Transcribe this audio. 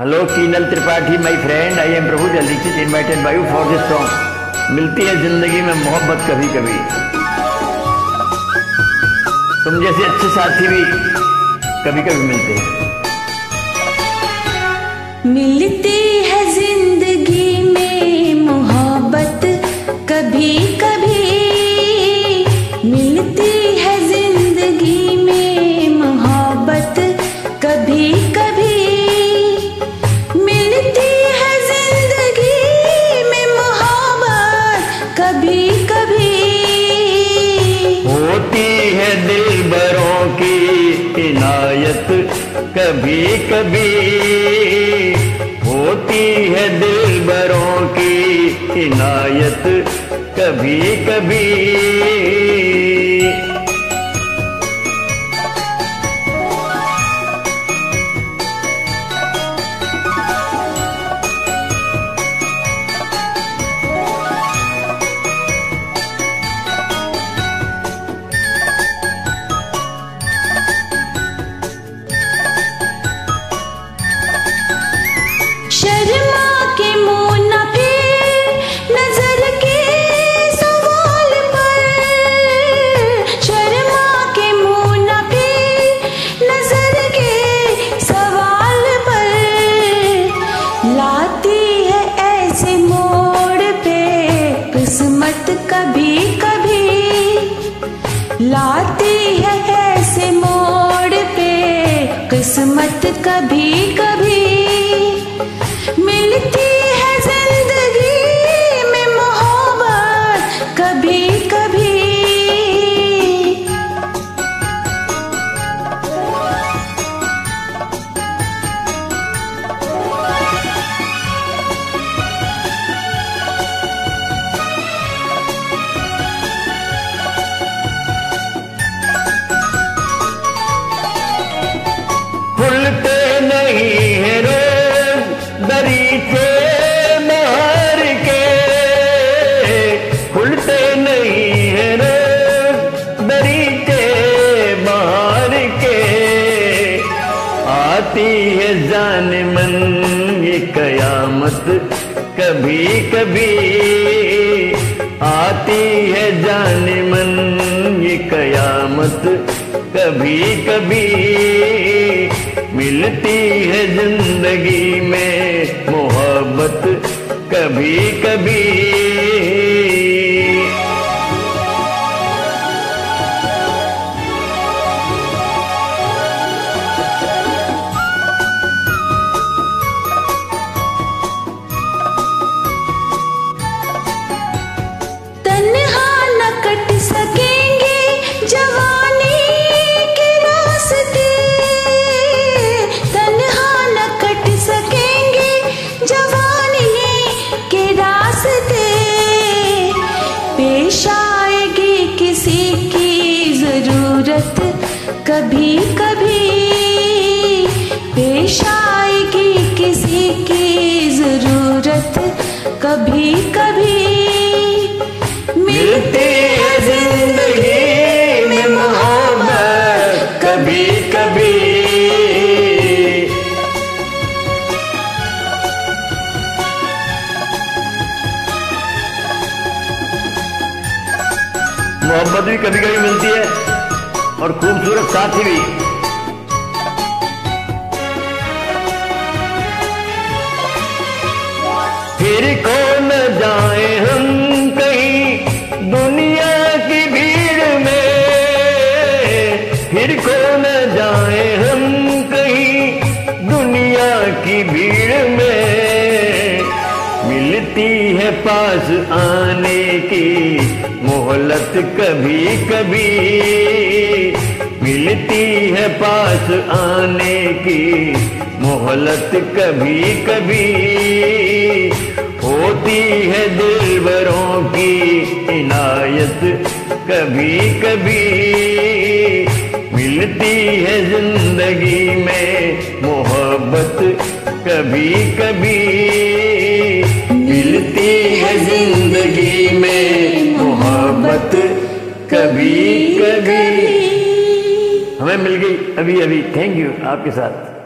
Hello Keenal Tripathi my friend I am Prabhu जल्दी invited by you for this song मिलती है ज़िंदगी में मोहब्बत कभी कभी तुम जैसे अच्छे साथी भी कभी कभी मिलते हैं। मिलती है ज़िंदगी इनायत कभी कभी होती है दिल बरों की इनायत कभी कभी। किस्मत कभी कभी मिलती है ज़िंदगी में मोहब्बत कभी खुलते नहीं है रोज दरीचे मार के। आती है जान मन ये कयामत कभी कभी आती है जान मन ये कयामत कभी कभी मिलती है ज़िंदगी में मोहब्बत कभी कभी कभी कभी पेश आएगी किसी की ज़रूरत। कभी कभी मिलते कभी कभी मोहब्बत भी कभी कभी मिलती है। और खूबसूरत साथी भी। फिर कौन जाए हम कहीं दुनिया की भीड़ में? फिर कौन जाए हम कहीं दुनिया की भीड़ में? मिलती है पास आने की मोहलत कभी कभी मिलती है पास आने की, मोहलत कभी कभी। होती है दिलबरों की इनायत कभी कभी। मिलती है ज़िंदगी में मोहब्बत कभी कभी। मिलती है ज़िंदगी में मोहब्बत कभी कभी। हमें मिल गई अभी अभी। थैंक यू आपके साथ।